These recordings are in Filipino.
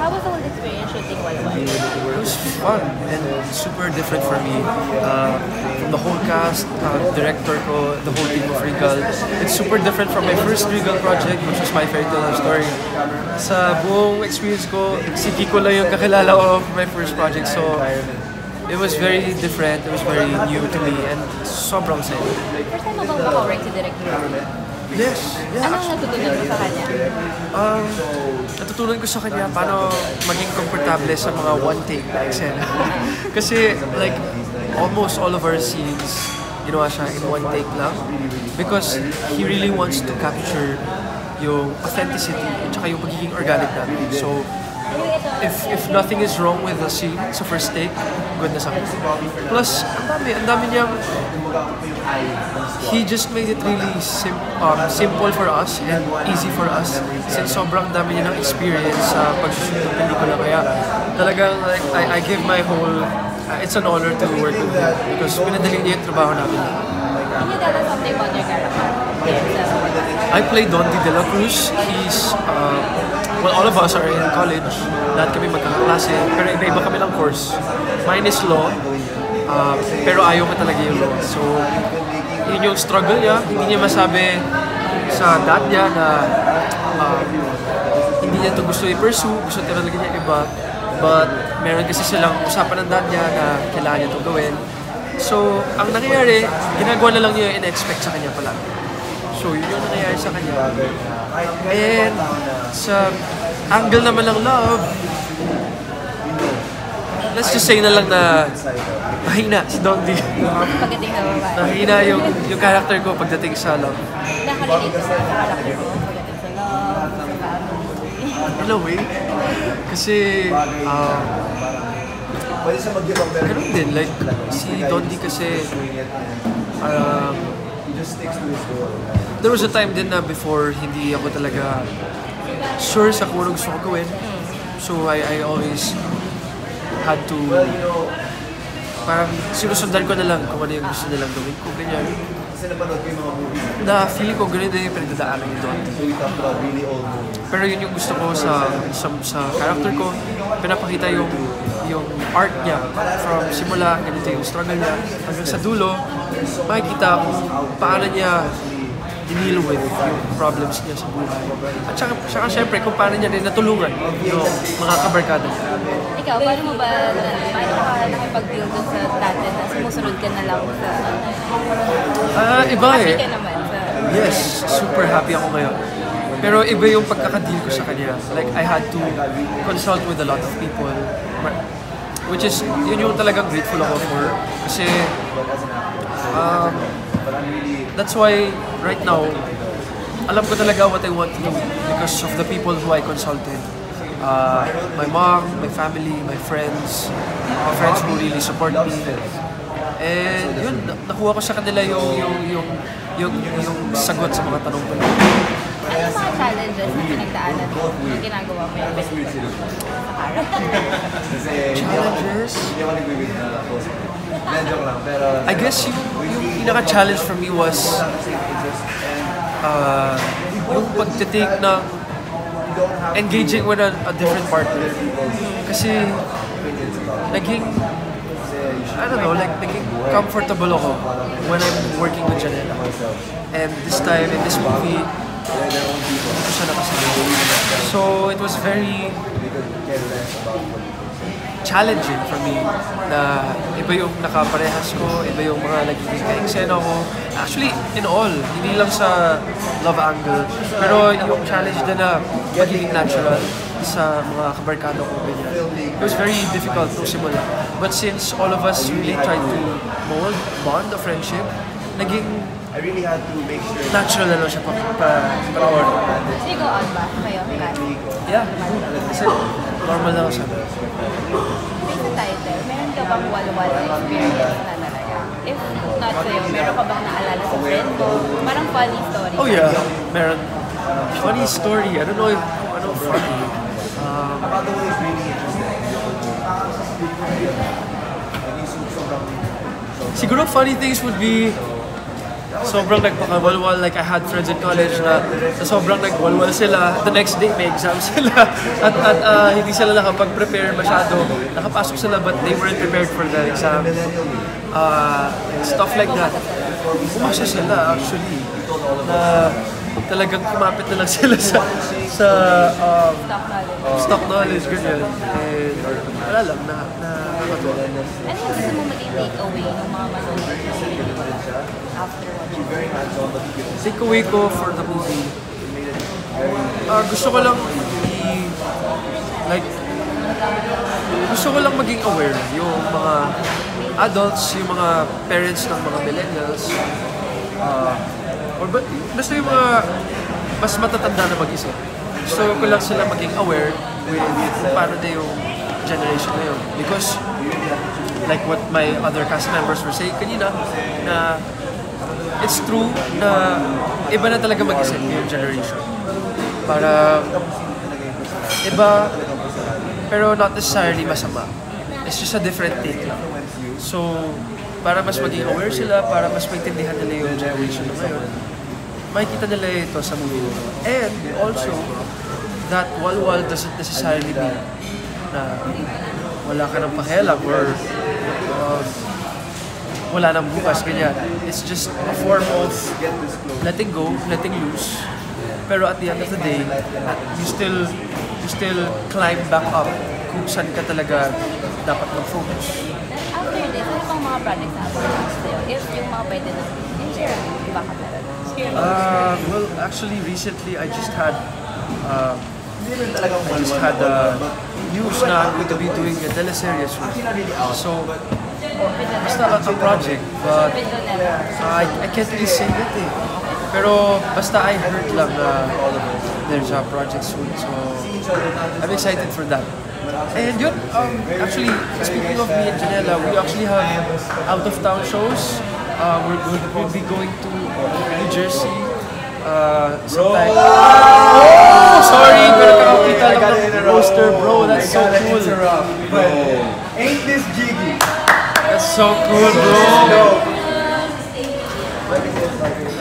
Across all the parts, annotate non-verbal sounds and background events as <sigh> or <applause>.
How was the whole experience shooting Walwal? It was fun and super different for me. Uh, from the whole cast, uh, director ko, the whole team of Regal. It's super different from my first Regal project, which was my fairy tale story. Sa buong experience ko, si Kiko lang yung kakilala ko my first project. So, it was very different. It was very new to me and sobrang saya. First time mo bang makawork si Direk? Yes, yeah, Anong natutunan mo sa kanya? Um, natutunan ko sa kanya paano maging komportable sa mga one take na eksena. <laughs> Kasi like almost all of our scenes ginawa siya in one take lang because he really wants to capture yung authenticity at saka yung pagiging organic natin. So, if if nothing is wrong with the scene sa first take, good na sa akin. Plus, ang dami, ang dami niyang he just made it really sim um, simple for us and easy for us since sobrang dami niya ng experience sa pag-shoot ng pelikula kaya talagang like, I, I give my whole uh, it's an honor to work with him because pinadali niya yung trabaho namin. Can you tell us something about your character? Uh, I play Don D. De La Cruz. He's, uh, well, all of us are in college. Lahat kami magkakaklase. Pero iba-iba kami ng course. Mine is law. Uh, pero ayaw ko talaga yung law. So, yun yung struggle niya. Hindi niya masabi sa dad niya na uh, hindi niya ito gusto i-pursue. Gusto talaga niya iba. But, meron kasi silang usapan ng dad niya na kailangan niya ito gawin. So, ang nangyayari, ginagawa na lang niya yung in-expect sa kanya pala. So, yun yung nangyayari sa kanya. And, sa angle naman ng love, let's just say na lang na mahina si Don D. pagdating na babae. Mahina yung, yung character ko pagdating sa love. Nakarelate sa character mo pagdating sa love, sa family. In a way. Kasi, um, Pwede siya mag-give up pero ganun din. Like, si Don D kasi, um, just sticks to his goal. there was a time din na before hindi ako talaga sure sa kung ano gusto ko gawin. So I, I always had to parang sinusundan ko na lang kung ano yung gusto nilang gawin ko, ganyan. Kasi napanood ko yung mga movies. Na feeling ko din yung pinagdadaanan old movies. Pero yun yung gusto ko sa, sa, sa character ko, pinapakita yung yung art niya from simula, ganito yung struggle niya, hanggang sa dulo, makikita kung paano niya dinil with yung problems niya sa buhay. At saka, saka syempre, kung paano niya rin natulungan yung mga kabarkada niya. Ikaw, paano mo ba, paano ka nakipag-deal dun sa dati na sumusunod ka na lang sa... Ah, iba Happy eh. ka naman sa... Yes, super happy ako ngayon. Pero iba yung pagkakadeal ko sa kanya. Like, I had to consult with a lot of people. Which is, yun yung talagang grateful ako for. Kasi, um, that's why right now, alam ko talaga what I want to do because of the people who I consulted. Uh, my mom, my family, my friends, mga friends who really support me. And yun, na- nakuha ko sa kanila yung, yung, yung, yung, yung sagot sa mga tanong ko. Ano yung mga challenges na pinagdaanan mo nung ginagawa mo yung pelikula sa character? <laughs> Challenges? hindi ako nag-win na post. Medyo lang, pero I guess yung, yung pinaka-challenge for me was uh, yung pagtitake ng engaging with a, a different partner. Kasi naging, I don't know, like naging comfortable ako when I'm working with Janela. And this time, in this movie, So, it was very challenging for me na iba yung nakaparehas ko, iba yung mga nagiging ka-eksena ko. Actually, in all, hindi lang sa love angle, pero yung challenge din na magiging natural sa mga kabarkada ko. Ganyan. It was very difficult nung simula. But since all of us really tried to mold, bond a friendship, naging I really had to make sure natural na lang siya pa, pa, panoorin. Sige, go on ba? Kayo? Yeah. Kasi normal lang siya. Based sa title, meron ka bang walwal na experience na talaga? If not sa'yo, meron ka bang naalala sa friend mo? Parang funny story. Oh yeah, meron. Funny story. I don't know if ano funny. Um, about the way it's really interesting. Siguro funny things would be sobrang nagpakawalwal. Like, I had friends in college na, na sobrang nagwalwal sila. The next day, may exam <laughs> sila. At, at ah, hindi sila nakapag-prepare masyado. Nakapasok sila, but they weren't prepared for the exam. Ah, stuff like that. Umasa sila, actually. Na talagang kumapit na lang <laughs> sila sa sa um, stock knowledge, ganyan. And wala lang, na, na, nakakatuwa. Ano yung gusto mo maging takeaway ng mga manonood after watching? takeaway ko for the movie, ah gusto ko lang i- like, gusto ko lang maging aware yung mga adults, yung mga parents ng mga millennials, ah or ba, basta yung mga mas matatanda na mag-isip. Gusto ko lang sila maging aware with kung paano na yung generation na yun. Because, like what my other cast members were saying kanina, na it's true na iba na talaga mag-isip yung generation. Para iba, pero not necessarily masama. It's just a different take lang. So, para mas maging aware sila, para mas maintindihan nila yung generation na ngayon, makikita nila ito sa movie. And also, that walwal doesn't necessarily mean na wala ka ng pakialam or um, wala nang bukas, ganyan. It's just a form of letting go, letting loose. Pero at the end of the day, you still you still climb back up kung saan ka talaga dapat mag-focus. After this, ano pang mga projects na sa'yo? If yung mga pwede na i-share, baka meron. Uh, well, actually, recently I just had uh, I just had uh, news na I'm going to be doing a teleserye soon. So, basta a, a project, but uh, I, I can't really say it eh. Pero basta I heard lang na there's a project soon, so I'm excited for that. And yun, um, actually, speaking of me and Janela, we actually have out-of-town shows. Uh, we're, we'll, we'll be going to New Jersey uh, sometime. Oh, sorry, pero kakakita lang ng poster, bro. That's so cool. Ain't this jiggy? So cool, bro.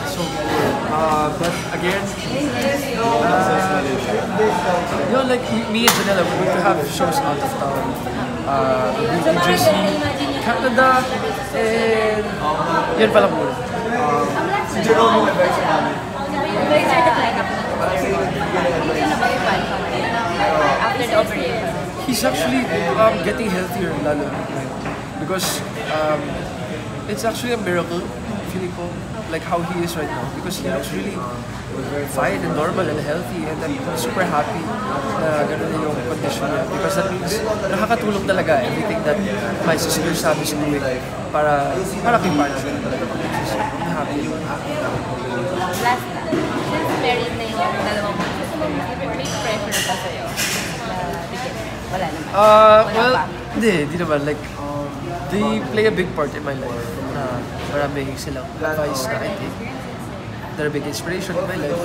So cool. Uh, but again, uh, you know, like me and Janela, we're going to have shows out of town. Uh, New Jersey, Canada, and yun pala muna. Si Jerome yung advice sa namin. Very certified ako na Ano ba yung plan ko? After the operation. He's actually um, getting healthier lalo. Because um, it's actually a miracle, feeling ko, like how he is right now. Because he looks really fine and normal and healthy and I'm super happy na gano'n na yung condition niya. Because that means nakakatulong talaga everything that my sister Sabi is doing para, para kay. So, I'm happy. Last na. Since married na yung dalawang gusto mo may pressure ba sa'yo? Uh? Wala naman. Uh, well, pa. hindi, hindi naman. Like, they play a big part in my life. Na marami silang advice na I take. They're a big inspiration in my life.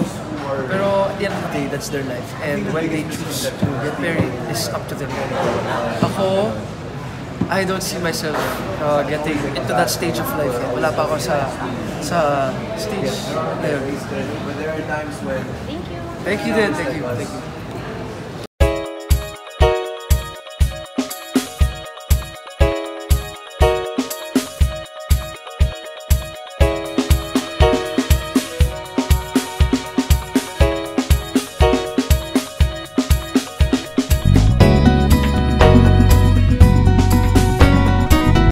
Pero at the end of the day, that's their life. And when they choose to get married, it's up to them. Ako, I don't see myself uh, getting into that stage of life. yet. Wala pa ako sa sa stage there Thank you. Thank you din, thank you. Thank you.